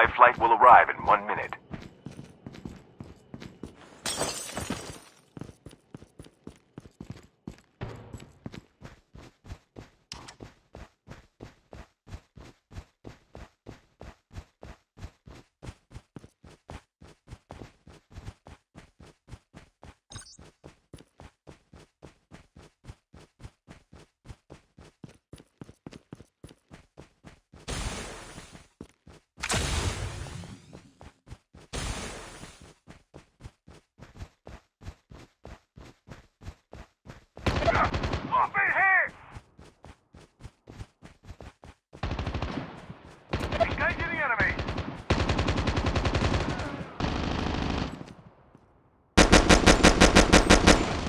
supply flight will arrive in one minute. Off here! Engaging the enemy!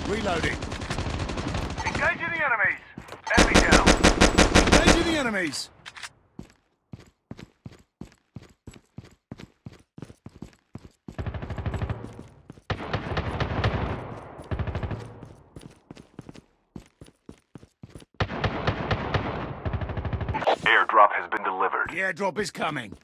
Reloading. Engaging the enemies! Enemy down! Engaging the enemies. Has been delivered. The airdrop is coming.